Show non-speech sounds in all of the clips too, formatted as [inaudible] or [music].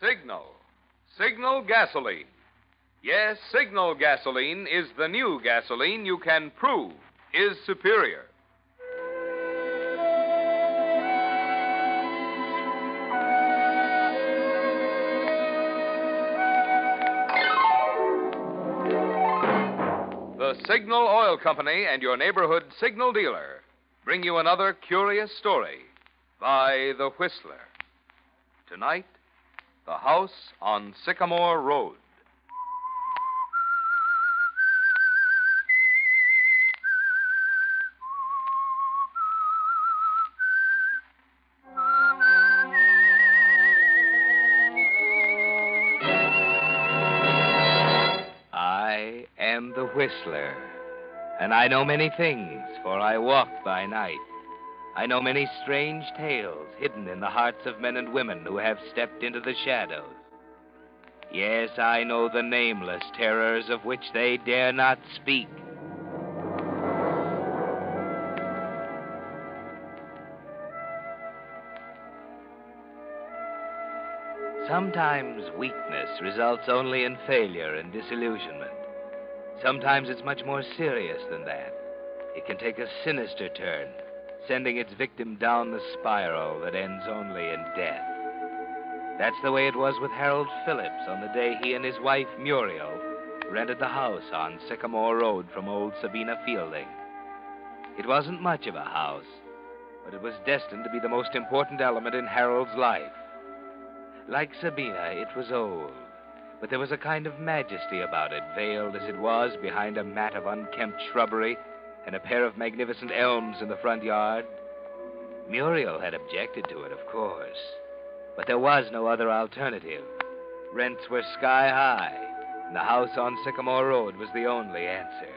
Signal. Signal gasoline. Yes, Signal gasoline is the new gasoline you can prove is superior. The Signal Oil Company and your neighborhood signal dealer bring you another curious story by The Whistler. Tonight, The House on Sycamore Road. I am the Whistler, and I know many things, for I walk by night. I know many strange tales hidden in the hearts of men and women who have stepped into the shadows. Yes, I know the nameless terrors of which they dare not speak. Sometimes weakness results only in failure and disillusionment. Sometimes it's much more serious than that. It can take a sinister turn, sending its victim down the spiral that ends only in death. That's the way it was with Harold Phillips on the day he and his wife, Muriel, rented the house on Sycamore Road from old Sabina Fielding. It wasn't much of a house, but it was destined to be the most important element in Harold's life. Like Sabina, it was old, but there was a kind of majesty about it, veiled as it was behind a mat of unkempt shrubbery and a pair of magnificent elms in the front yard. Muriel had objected to it, of course, but there was no other alternative. Rents were sky high, and the house on Sycamore Road was the only answer.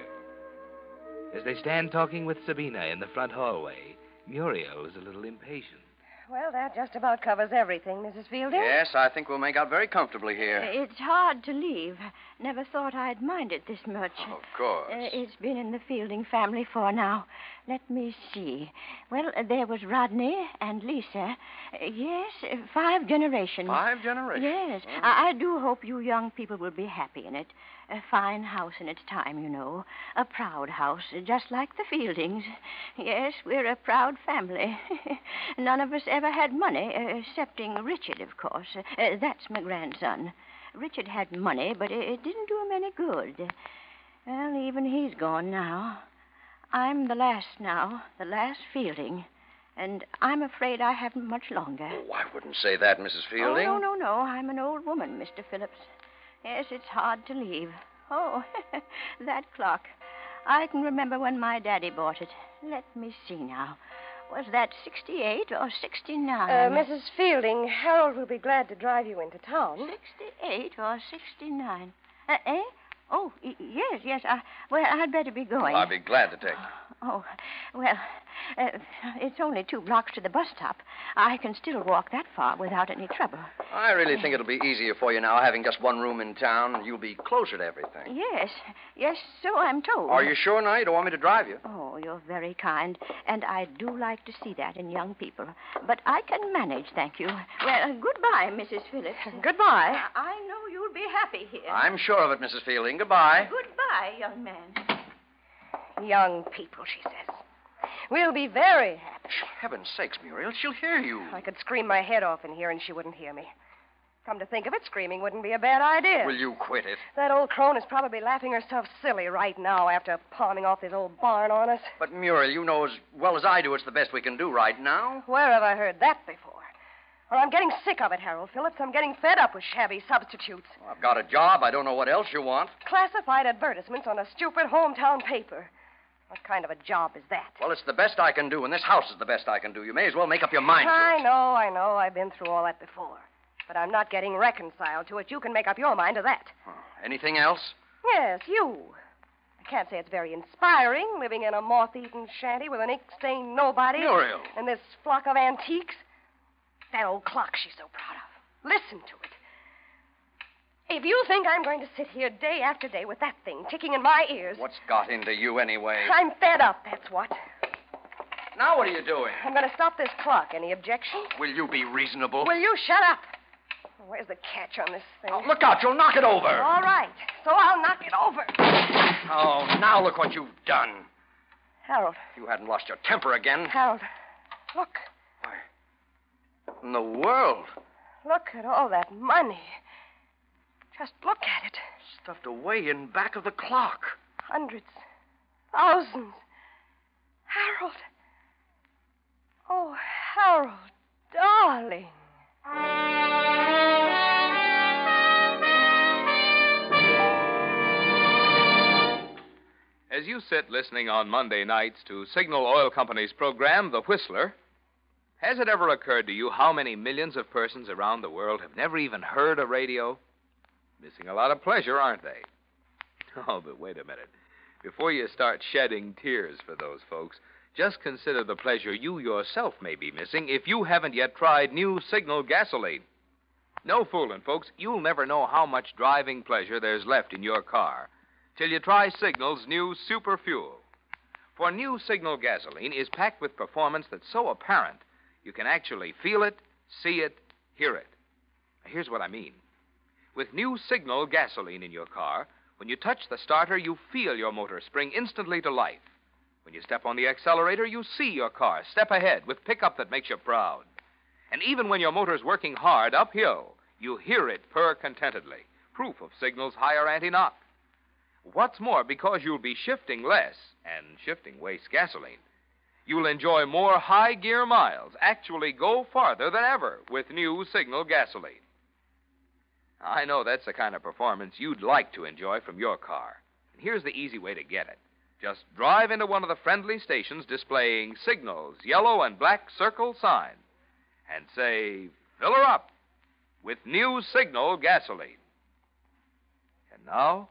As they stand talking with Sabina in the front hallway, Muriel is a little impatient. Well, that just about covers everything, Mrs. Fielding. Yes, I think we'll make out very comfortably here. It's hard to leave. Never thought I'd mind it this much. Of course. Uh, it's been in the Fielding family for now. Let me see. Well, uh, there was Rodney and Lisa. Uh, yes, uh, five generations. Five generations. Yes. I, I do hope you young people will be happy in it. A fine house in its time, you know. A proud house, just like the Fieldings. Yes, we're a proud family. [laughs] None of us ever had money, excepting Richard, of course. Uh, that's my grandson. Richard had money, but it, it didn't do him any good. Well, even he's gone now. I'm the last now, the last Fielding. And I'm afraid I haven't much longer. Oh, I wouldn't say that, Mrs. Fielding. Oh, no, no, no. I'm an old woman, Mr. Phillips. Yes, it's hard to leave. Oh, [laughs] that clock. I can remember when my daddy bought it. Let me see now. Was that 68 or 69? Uh, Mrs. Fielding, Harold will be glad to drive you into town. 68 or 69? Uh, eh? Oh, y- yes, yes. I, well, I'd better be going. I'll be glad to take you. Oh, well, uh, it's only two blocks to the bus stop. I can still walk that far without any trouble. I really think it'll be easier for you now, having just one room in town, you'll be closer to everything. Yes, yes, so I'm told. Are you sure now you don't want me to drive you? Oh, you're very kind, and I do like to see that in young people. But I can manage, thank you. Well, uh, goodbye, Mrs. Phillips. [laughs] Goodbye. I I know you'll be happy here. I'm sure of it, Mrs. Fielding. Goodbye. Goodbye, young man. Young people, she says. We'll be very happy. Heaven's sakes, Muriel, she'll hear you. Oh, I could scream my head off in here and she wouldn't hear me. Come to think of it, screaming wouldn't be a bad idea. Will you quit it? That old crone is probably laughing herself silly right now after pawning off this old barn on us. But, Muriel, you know as well as I do it's the best we can do right now. Where have I heard that before? Well, I'm getting sick of it, Harold Phillips. I'm getting fed up with shabby substitutes. I've got a job. I don't know what else you want. Classified advertisements on a stupid hometown paper. What kind of a job is that? Well, it's the best I can do, and this house is the best I can do. You may as well make up your mind to I it. know, I know. I've been through all that before. But I'm not getting reconciled to it. You can make up your mind to that. Anything else? Yes, you. I can't say it's very inspiring, living in a moth-eaten shanty with an ink-stained nobody. Muriel. And this flock of antiques. That old clock she's so proud of. Listen to it. If you think I'm going to sit here day after day with that thing ticking in my ears, What's got into you anyway? I'm fed up, that's what. Now what are you doing? I'm going to stop this clock. Any objections? Will you be reasonable? Will you shut up? where's the catch on this thing? Oh, look out, you'll knock it over. All right, so I'll knock it over. Oh, now look what you've done. Harold, You hadn't lost your temper again. Harold, look. Why, in the world. Look at all that money. Just look at it. Stuffed away in back of the clock. Hundreds, thousands. Harold. Oh, Harold, darling. As you sit listening on Monday nights to Signal Oil Company's program, The Whistler, has it ever occurred to you how many millions of persons around the world have never even heard a radio? Missing a lot of pleasure, aren't they? [laughs] Oh, but wait a minute. Before you start shedding tears for those folks, just consider the pleasure you yourself may be missing if you haven't yet tried new Signal gasoline. No fooling, folks. You'll never know how much driving pleasure there's left in your car till you try Signal's new Super Fuel. For new Signal gasoline is packed with performance that's so apparent you can actually feel it, see it, hear it. Here's what I mean. With new Signal gasoline in your car, when you touch the starter, you feel your motor spring instantly to life. When you step on the accelerator, you see your car step ahead with pickup that makes you proud. And even when your motor's working hard uphill, you hear it purr contentedly, proof of Signal's higher anti knock. What's more, because you'll be shifting less, and shifting wastes gasoline, you'll enjoy more high gear miles, actually go farther than ever with new Signal gasoline. I know that's the kind of performance you'd like to enjoy from your car. And here's the easy way to get it. Just drive into one of the friendly stations displaying Signal's yellow and black circle sign and say, fill her up with new Signal gasoline. And now,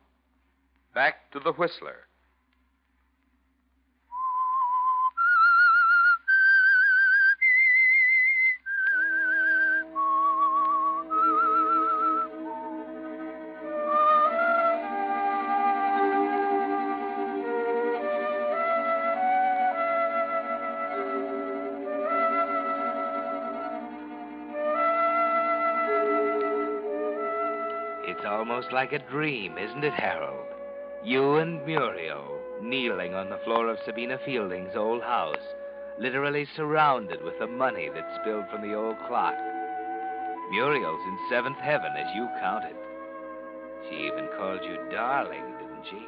back to the Whistler. Almost like a dream, isn't it, Harold? You and Muriel kneeling on the floor of Sabina Fielding's old house, literally surrounded with the money that spilled from the old clock. Muriel's in seventh heaven as you counted. She even called you darling, didn't she?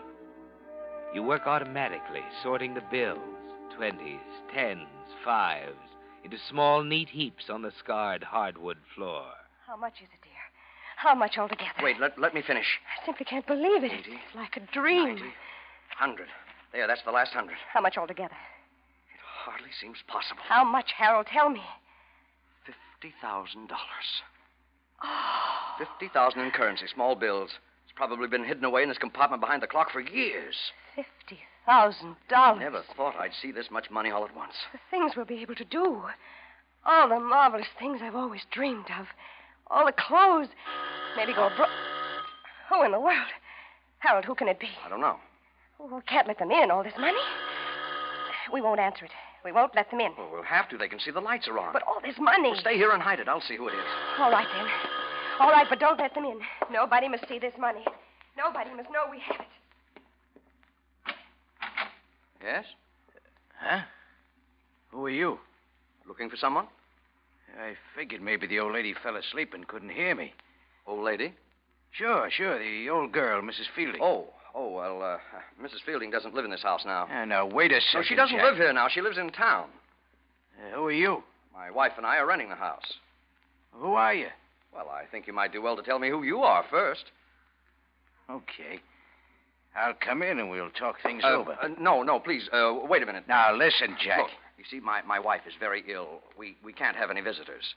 You work automatically, sorting the bills twenties, tens, fives into small, neat heaps on the scarred hardwood floor. How much is it? How much altogether? Wait, let, let me finish. I simply can't believe it. Eighty. It's like a dream. Ninety. Hundred. There, that's the last hundred. How much altogether? It hardly seems possible. How much, Harold? Tell me. Fifty thousand dollars. Oh. Fifty thousand in currency, small bills. It's probably been hidden away in this compartment behind the clock for years. Fifty thousand dollars. Never thought I'd see this much money all at once. The things we'll be able to do. All the marvelous things I've always dreamed of. All the clothes. Maybe go abroad. Who in the world? Harold, who can it be? I don't know. Oh, we can't let them in, all this money. We won't answer it. We won't let them in. Well, we'll have to. They can see the lights are on. But all this money. Well, stay here and hide it. I'll see who it is. All right, then. All right, but don't let them in. Nobody must see this money. Nobody must know we have it. Yes? Huh? Who are you? Looking for someone? I figured maybe the old lady fell asleep and couldn't hear me. Old lady? Sure, sure, the old girl, Mrs. Fielding. Oh, oh, well, uh, Mrs. Fielding doesn't live in this house now. Uh, now, wait a second. No, she doesn't Jack. live here now. She lives in town. Uh, who are you? My wife and I are renting the house. Who are you? Well, I think you might do well to tell me who you are first. Okay. I'll come in and we'll talk things Uh, over. uh, no, no, please. Uh, wait a minute. now, listen, Jack. Look, you see, my, my wife is very ill. We, we can't have any visitors.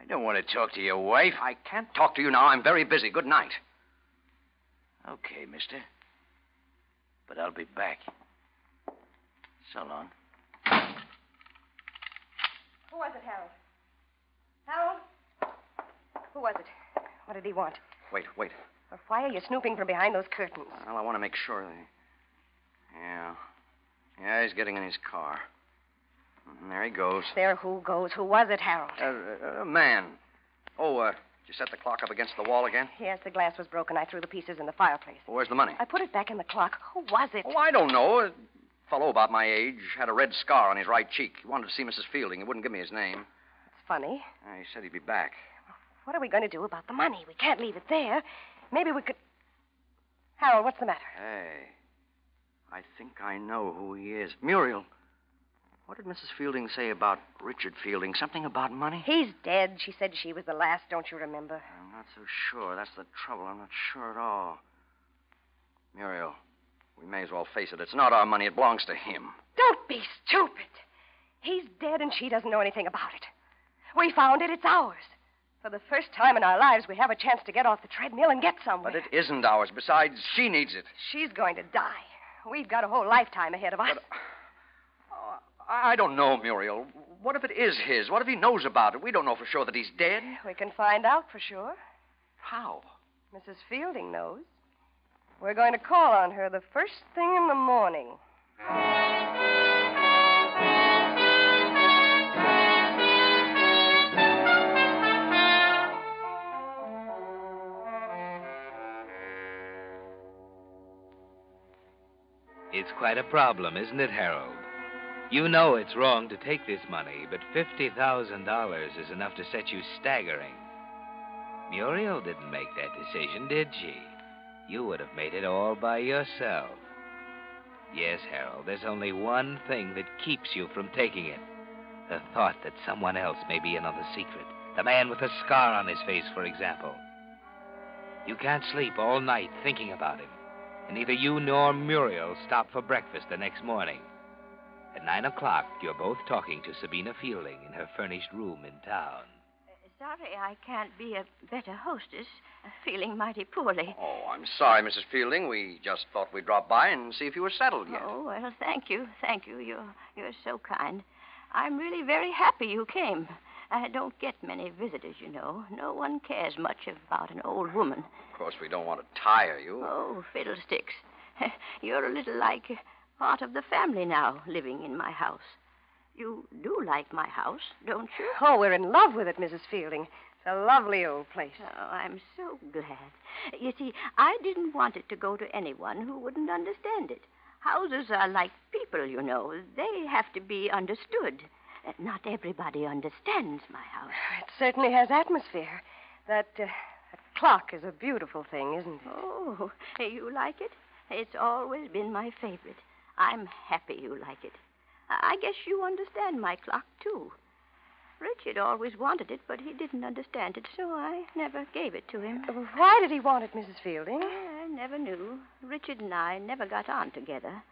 I don't want to talk to your wife. I can't talk to you now. I'm very busy. Good night. Okay, mister. But I'll be back. So long. Who was it, Harold? Harold? Who was it? What did he want? Wait, wait. Why are you snooping from behind those curtains? Well, I want to make sure. That... Yeah. Yeah, he's getting in his car. And there he goes. There, who goes? Who was it, Harold? Uh, uh, a man. Oh, uh, Did you set the clock up against the wall again? Yes, the glass was broken. I threw the pieces in the fireplace. Well, where's the money? I put it back in the clock. Who was it? Oh, I don't know. A fellow about my age had a red scar on his right cheek. He wanted to see Mrs. Fielding. He wouldn't give me his name. It's funny. Uh, he said he'd be back. What are we going to do about the money? We can't leave it there. Maybe we could. Harold, what's the matter? Hey, I think I know who he is. Muriel. What did Mrs. Fielding say about Richard Fielding? Something about money? He's dead. She said she was the last, don't you remember? I'm not so sure. That's the trouble. I'm not sure at all. Muriel, we may as well face it. It's not our money. It belongs to him. Don't be stupid. He's dead and she doesn't know anything about it. We found it. It's ours. For the first time in our lives, we have a chance to get off the treadmill and get somewhere. But it isn't ours. Besides, she needs it. She's going to die. We've got a whole lifetime ahead of us. But, oh, I I don't know, Muriel. What if it is his? What if he knows about it? We don't know for sure that he's dead. We can find out for sure. How? Mrs. Fielding knows. We're going to call on her the first thing in the morning. It's quite a problem, isn't it, Harold? You know it's wrong to take this money, but $50,000 is enough to set you staggering. Muriel didn't make that decision, did she? You would have made it all by yourself. Yes, Harold, there's only one thing that keeps you from taking it the thought that someone else may be in on the secret. The man with the scar on his face, for example. You can't sleep all night thinking about him, and neither you nor Muriel stop for breakfast the next morning. At nine o'clock, you're both talking to Sabina Fielding in her furnished room in town. Sorry I can't be a better hostess. uh, Feeling mighty poorly. Oh, I'm sorry, Mrs. Fielding. We just thought we'd drop by and see if you were settled yet. Oh, well, thank you. Thank you. You're, you're so kind. I'm really very happy you came. I don't get many visitors, you know. No one cares much about an old woman. Of course, we don't want to tire you. Oh, fiddlesticks. [laughs] You're a little like part of the family now, living in my house. You do like my house, don't you? Oh, we're in love with it, Mrs. Fielding. It's a lovely old place. Oh, I'm so glad. You see, I didn't want it to go to anyone who wouldn't understand it. Houses are like people, you know. They have to be understood. Not everybody understands my house. [sighs] It certainly has atmosphere. That, uh, that clock is a beautiful thing, isn't it? Oh, you like it? It's always been my favorite. I'm happy you like it. I guess you understand my clock, too. Richard always wanted it, but he didn't understand it, so I never gave it to him. Uh, Why did he want it, Mrs. Fielding? I never knew. Richard and I never got on together.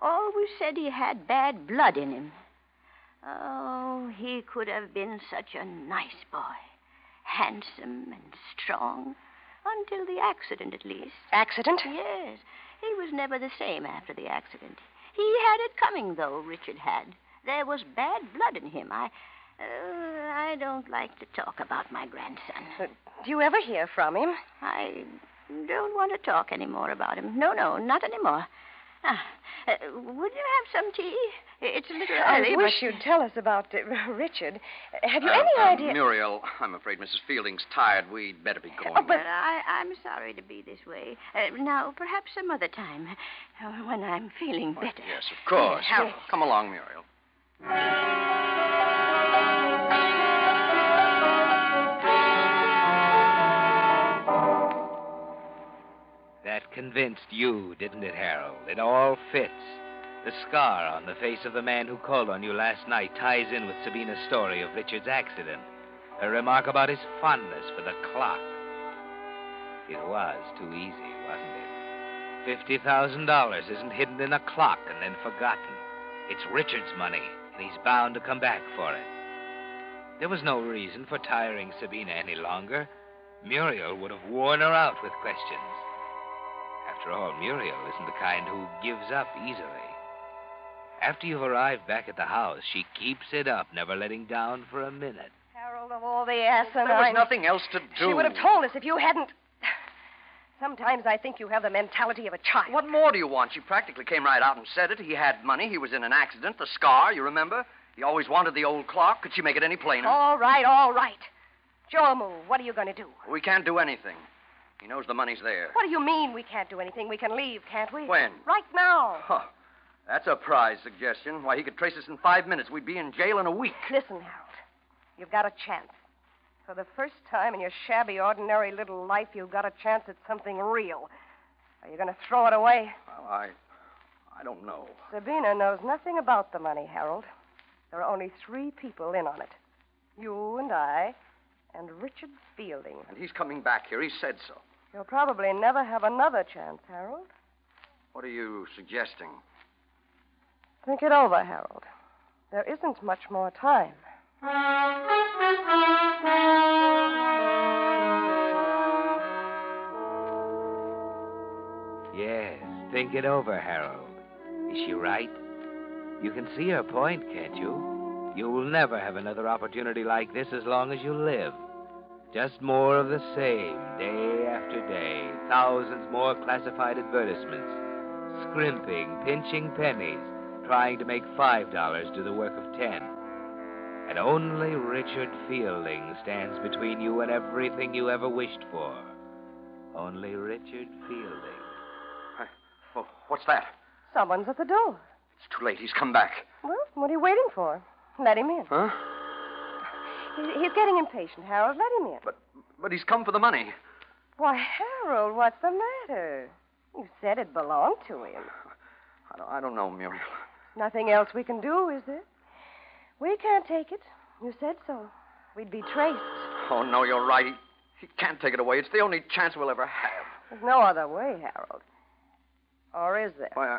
Always said he had bad blood in him. Oh, he could have been such a nice boy. Handsome and strong. Until the accident, at least. Accident? Yes. He was never the same after the accident. He had it coming, though, Richard had. There was bad blood in him. I. Uh, I don't like to talk about my grandson. Uh, do you ever hear from him? I don't want to talk any more about him. No, no, not anymore. Ah, uh, would you have some tea? It's a little I early, wish but... you'd tell us about uh, [laughs] Richard. Have you Uh, any uh, idea? Muriel, I'm afraid Mrs. Fielding's tired. We'd better be going. Oh, but- But I, I'm sorry to be this way. Uh, now, perhaps some other time, uh, when I'm feeling better. Yes, of course. Harold. Come along, Muriel. Convinced you, didn't it, Harold? It all fits. The scar on the face of the man who called on you last night ties in with Sabina's story of Richard's accident. Her remark about his fondness for the clock. It was too easy, wasn't it? Fifty thousand dollars isn't hidden in a clock and then forgotten. It's Richard's money, and he's bound to come back for it. There was no reason for tiring Sabina any longer. Muriel would have worn her out with questions. After all, Muriel isn't the kind who gives up easily. After you've arrived back at the house, she keeps it up, never letting down for a minute. Harold, of all the asinine. There was nothing else to do. She would have told us if you hadn't. [sighs] Sometimes I think you have the mentality of a child. What more do you want? She practically came right out and said it. He had money. He was in an accident. The scar, you remember? He always wanted the old clock. Could she make it any plainer? All right, all right. Joe, move. What are you going to do? We can't do anything. He knows the money's there. What do you mean we can't do anything? We can leave, can't we? When? Right now. Huh. That's a prize suggestion. Why, he could trace us in five minutes. We'd be in jail in a week. Listen, Harold. You've got a chance. For the first time in your shabby, ordinary little life, you've got a chance at something real. Are you going to throw it away? Well, I. I don't know. Sabina knows nothing about the money, Harold. There are only three people in on it you and I, and Richard Fielding. And he's coming back here. He said so. You'll probably never have another chance, Harold. What are you suggesting? Think it over, Harold. There isn't much more time. Yes, think it over, Harold. Is she right? You can see her point, can't you? You'll never have another opportunity like this as long as you live. Just more of the same, day after day. Thousands more classified advertisements. Scrimping, pinching pennies, trying to make five dollars do the work of ten. And only Richard Fielding stands between you and everything you ever wished for. Only Richard Fielding. Oh, what's that? Someone's at the door. It's too late. He's come back. Well, what are you waiting for? Let him in. Huh? He- He's getting impatient, Harold. Let him in. But but he's come for the money. Why, Harold, what's the matter? You said it belonged to him. I don't, I don't know, Muriel. Nothing else we can do, is there? We can't take it. You said so. We'd be traced. Oh, no, you're right. He, he can't take it away. It's the only chance we'll ever have. There's no other way, Harold. Or is there? Why, I...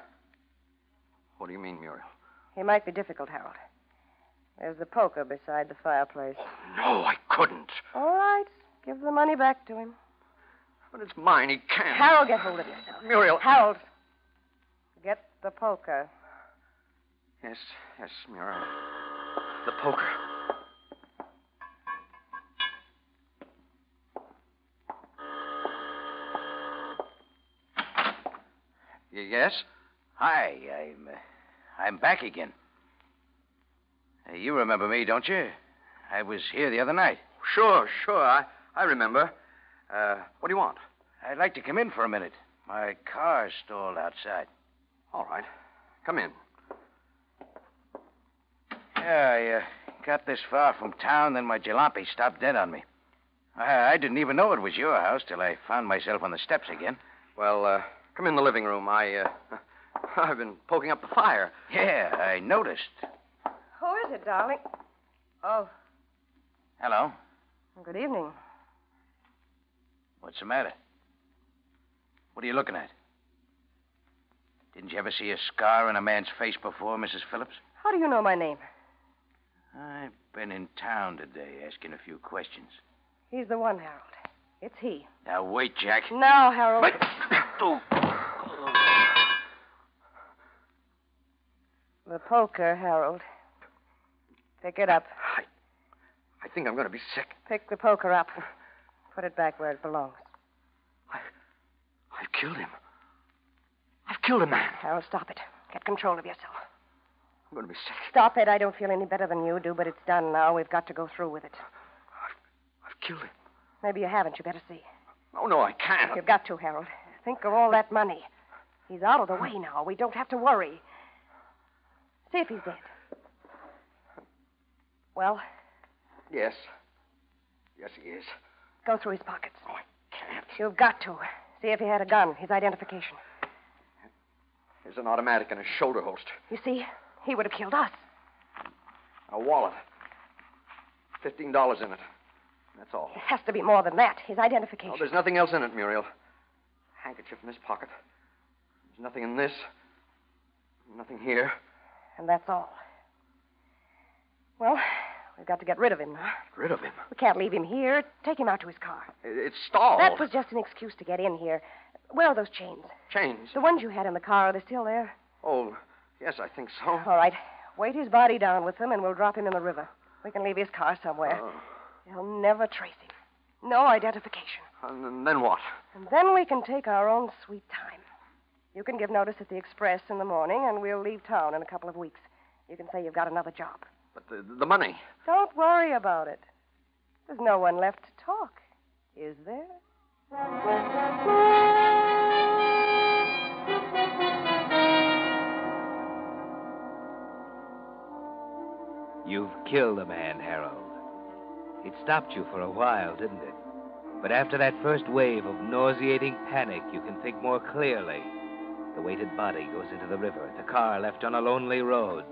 What do you mean, Muriel? He might be difficult, Harold. There's the poker beside the fireplace. No, I couldn't. All right. Give the money back to him. But it's mine. He can't. Harold, get hold of yourself. Muriel. Harold, get the poker. Yes, yes, Muriel. The poker. Yes? Hi, I'm. Uh, I'm back again. You remember me, don't you? I was here the other night. Sure, sure. I, I remember. Uh, what do you want? I'd like to come in for a minute. My car's stalled outside. All right. Come in. Yeah, I uh, got this far from town, then my jalopy stopped dead on me. I, I didn't even know it was your house till I found myself on the steps again. Well, uh, come in the living room. I, uh, [laughs] I've been poking up the fire. Yeah, I noticed. Who is it, darling? Oh, Hello. good evening. What's the matter? What are you looking at? Didn't you ever see a scar on a man's face before, Mrs. Phillips? How do you know my name? I've been in town today asking a few questions. He's the one, Harold. It's he. Now, wait, Jack. Now, Harold. Wait. Oh. The poker, Harold. Pick it up. I, I think I'm going to be sick. Pick the poker up. Put it back where it belongs. I, I've killed him. I've killed a man. Harold, stop it. Get control of yourself. I'm going to be sick. Stop it. I don't feel any better than you do, but it's done now. We've got to go through with it. I've I've killed him. Maybe you haven't. You better see. Oh, no, I can't. You've got to, Harold. Think of all that money. He's out of the way now. We don't have to worry. See if he's dead. Well, Yes. Yes, he is. go through his pockets. Oh, I can't. You've got to. See if he had a gun, his identification. There's an automatic in his shoulder holster. You see, he would have killed us. A wallet. Fifteen dollars in it. That's all. It has to be more than that. His identification. Oh, there's nothing else in it, Muriel. Handkerchief in his pocket. There's nothing in this. Nothing here. And that's all. Well, we've got to get rid of him now. Get rid of him. We can't leave him here. Take him out to his car. It- It's stalled. That was just an excuse to get in here. Where are those chains? chains. The ones you had in the car, are they still there? Oh, yes, I think so. All right. Weight his body down with them, and we'll drop him in the river. We can leave his car somewhere. Oh. They'll never trace him. No identification. and then what? And then we can take our own sweet time. You can give notice at the Express in the morning, and we'll leave town in a couple of weeks. You can say you've got another job. But the, the money. Don't worry about it. There's no one left to talk, is there? You've killed a man, Harold. It stopped you for a while, didn't it? But after that first wave of nauseating panic, you can think more clearly. The weighted body goes into the river, the car left on a lonely road.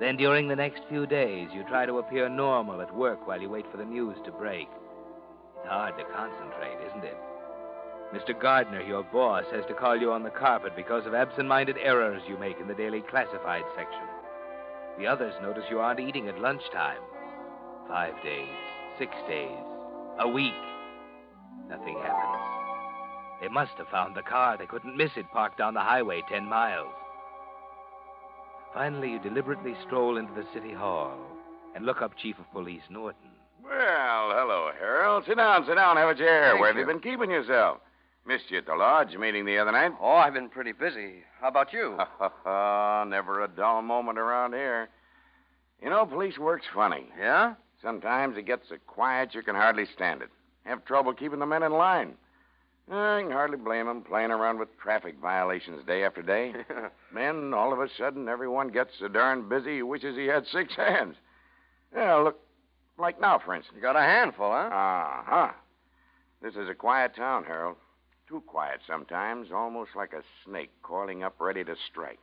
Then, during the next few days, you try to appear normal at work while you wait for the news to break. It's hard to concentrate, isn't it? Mr. Gardner, your boss, has to call you on the carpet because of absent minded errors you make in the daily classified section. The others notice you aren't eating at lunchtime. Five days, six days, a week. Nothing happens. They must have found the car. They couldn't miss it parked down the highway ten miles. Finally, you deliberately stroll into the city hall and look up Chief of Police Norton. Well, hello, Harold. Sit down, sit down, have a chair. Thank Where have you. you been keeping yourself? Missed you at the lodge meeting the other night. Oh, I've been pretty busy. How about you? [laughs] Never a dull moment around here. You know, police work's funny. yeah? Sometimes it gets so quiet you can hardly stand it. Have trouble keeping the men in line. I can hardly blame them playing around with traffic violations day after day. [laughs] then, all of a sudden, everyone gets so darn busy he wishes he had six [laughs] hands. Yeah, look, like now, for instance. you got a handful, huh? Uh huh. This is a quiet town, Harold. Too quiet sometimes, almost like a snake coiling up ready to strike.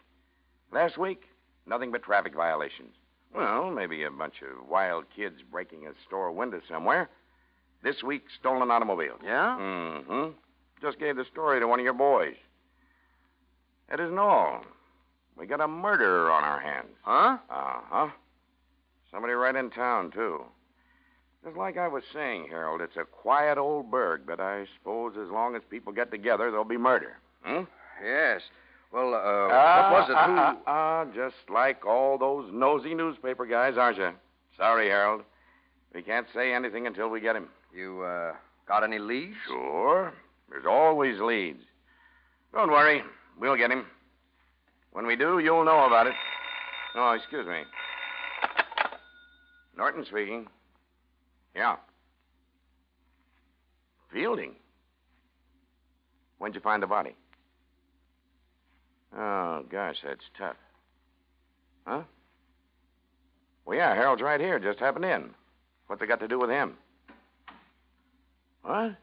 Last week, nothing but traffic violations. Well, maybe a bunch of wild kids breaking a store window somewhere. This week, stolen automobiles. yeah? Mm-hmm. Just gave the story to one of your boys. That isn't all. We got a murderer on our hands. Huh? Uh-huh. Somebody right in town, too. Just like I was saying, Harold, it's a quiet old burg, but I suppose as long as people get together, there'll be murder. Hmm? Yes. Well, uh, Ah, what was it? ah, Who? ah, ah, just like all those nosy newspaper guys, aren't you? Sorry, Harold. We can't say anything until we get him. You, uh, got any leads? Sure. There's always leads. Don't worry. We'll get him. When we do, you'll know about it. Oh, excuse me. Norton speaking. Yeah. Fielding. When'd you find the body? Oh, gosh, that's tough. Huh? Well, yeah, Harold's right here. Just happened in. What's it got to do with him? What?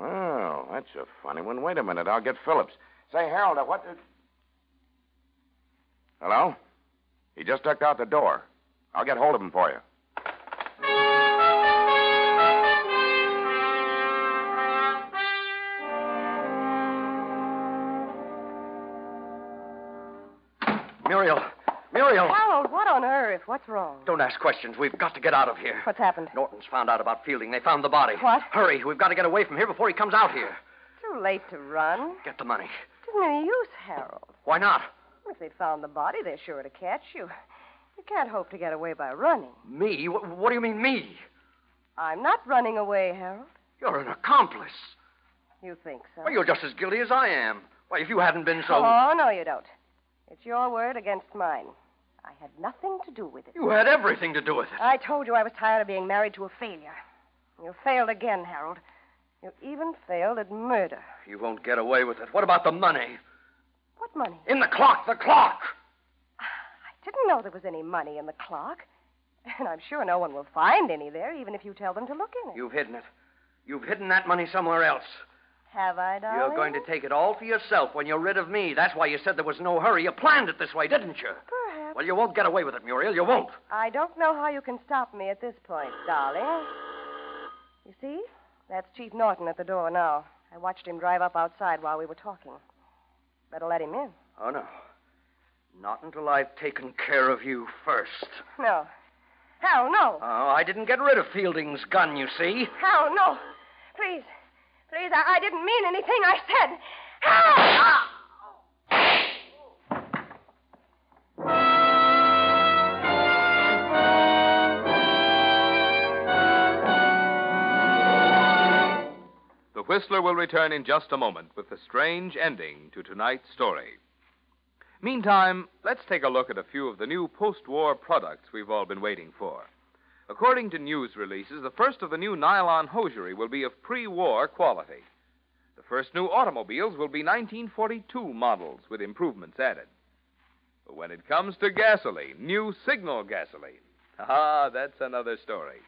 Well, that's a funny one. Wait a minute. I'll get Phillips. Say, Harold, what did. Hello? He just ducked out the door. I'll get hold of him for you. Muriel. Muriel. Harold, what on earth? What's wrong? Don't ask questions. We've got to get out of here. What's happened? Norton's found out about Fielding. They found the body. What? Hurry. We've got to get away from here before he comes out here. Too late to run. Get the money. It isn't any use, Harold. Why not? If they found the body, they're sure to catch you. You can't hope to get away by running. Me? What, what do you mean, me? I'm not running away, Harold. You're an accomplice. You think so? Well, you're just as guilty as I am. Why, if you hadn't been so. Oh, no, you don't. It's your word against mine. I had nothing to do with it. You had everything to do with it. I told you I was tired of being married to a failure. You failed again, Harold. You even failed at murder. You won't get away with it. What about the money? What money? In the clock, the clock! Ah, I didn't know there was any money in the clock. And I'm sure no one will find any there, even if you tell them to look in it. You've hidden it. You've hidden that money somewhere else. Have I, darling? You're going to take it all for yourself when you're rid of me. That's why you said there was no hurry. You planned it this way, didn't you? Well, you won't get away with it, Muriel. You won't. I don't know how you can stop me at this point, darling. You see? That's Chief Norton at the door now. I watched him drive up outside while we were talking. Better let him in. Oh, no. Not until I've taken care of you first. No. Hal, no. Oh, I didn't get rid of Fielding's gun, you see. Hal, no. Please. Please, I, I didn't mean anything I said. Hal! Ah! Whistler will return in just a moment with the strange ending to tonight's story. Meantime, let's take a look at a few of the new post war products we've all been waiting for. According to news releases, the first of the new nylon hosiery will be of pre war quality. The first new automobiles will be 1942 models with improvements added. But when it comes to gasoline, new signal gasoline, [laughs] ah, that's another story.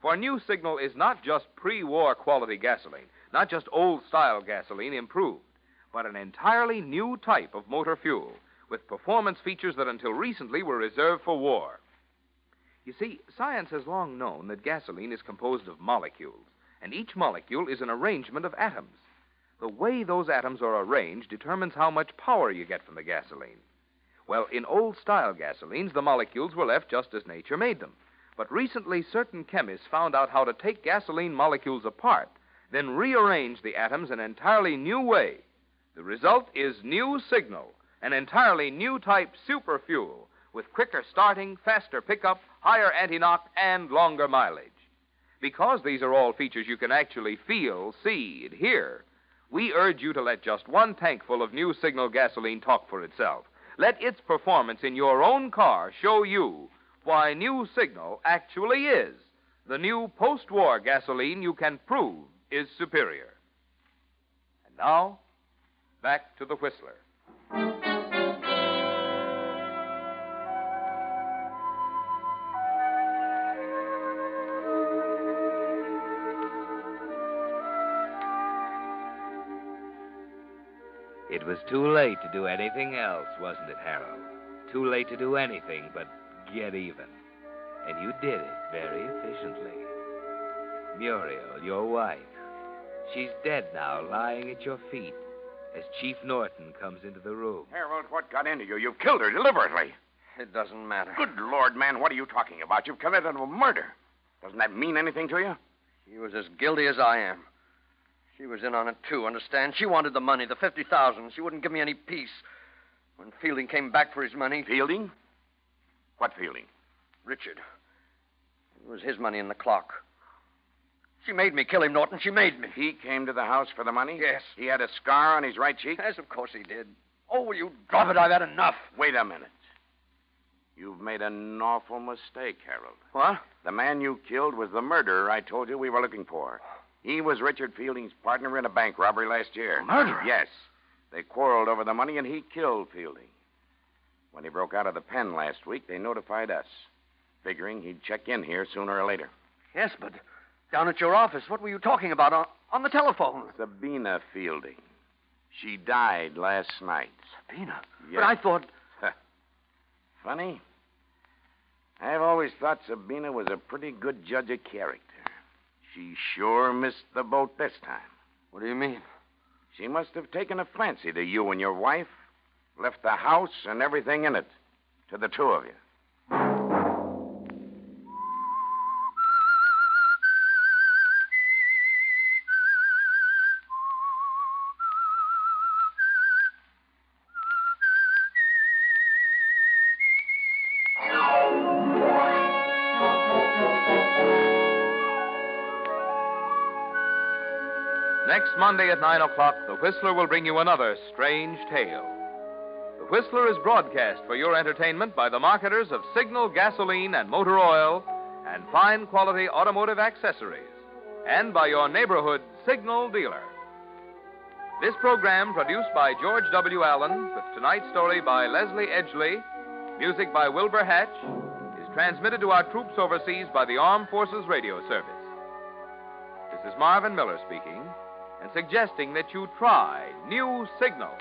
For new signal is not just pre war quality gasoline, not just old style gasoline improved, but an entirely new type of motor fuel with performance features that until recently were reserved for war. You see, science has long known that gasoline is composed of molecules, and each molecule is an arrangement of atoms. The way those atoms are arranged determines how much power you get from the gasoline. Well, in old style gasolines, the molecules were left just as nature made them. But recently, certain chemists found out how to take gasoline molecules apart, then rearrange the atoms in an entirely new way. The result is new signal, an entirely new type super fuel with quicker starting, faster pickup, higher anti knock, and longer mileage. Because these are all features you can actually feel, see, and hear, we urge you to let just one tankful of new signal gasoline talk for itself. Let its performance in your own car show you why new signal actually is the new post war gasoline you can prove is superior. And now, back to the Whistler. It was too late to do anything else, wasn't it, Harold? Too late to do anything but get even. And you did it very efficiently. Muriel, your wife, she's dead now, lying at your feet as Chief Norton comes into the room. Harold, what got into you? You killed her deliberately. It doesn't matter. Good Lord, man, what are you talking about? You've committed a murder. Doesn't that mean anything to you? She was as guilty as I am. She was in on it, too, understand? She wanted the money, the 50000 She wouldn't give me any peace. When Fielding came back for his money. Fielding? What Fielding? Richard. It was his money in the clock. She made me kill him, Norton. She made me. He came to the house for the money? Yes. He had a scar on his right cheek? Yes, of course he did. Oh, will you drop it? I've had enough. Wait a minute. You've made an awful mistake, Harold. What? The man you killed was the murderer I told you we were looking for. He was Richard Fielding's partner in a bank robbery last year. murderer? Yes. They quarreled over the money, and he killed Fielding. When he broke out of the pen last week, they notified us, figuring he'd check in here sooner or later. Yes, but down at your office, what were you talking about on, on the telephone? Sabina Fielding. She died last night. Sabina? Yes. But I thought. [laughs] Funny. I've always thought Sabina was a pretty good judge of character. She sure missed the boat this time. What do you mean? She must have taken a fancy to you and your wife, left the house and everything in it to the two of you. Monday at 9 o'clock, The Whistler will bring you another strange tale. The Whistler is broadcast for your entertainment by the marketers of Signal gasoline and motor oil and fine quality automotive accessories, and by your neighborhood Signal dealer. This program, produced by George W. Allen, with tonight's story by Leslie Edgley, music by Wilbur Hatch, is transmitted to our troops overseas by the Armed Forces Radio Service. This is Marvin Miller speaking suggesting that you try New Signal,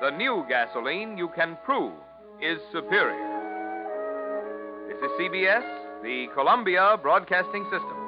the new gasoline you can prove is superior. This is CBS, the Columbia Broadcasting System.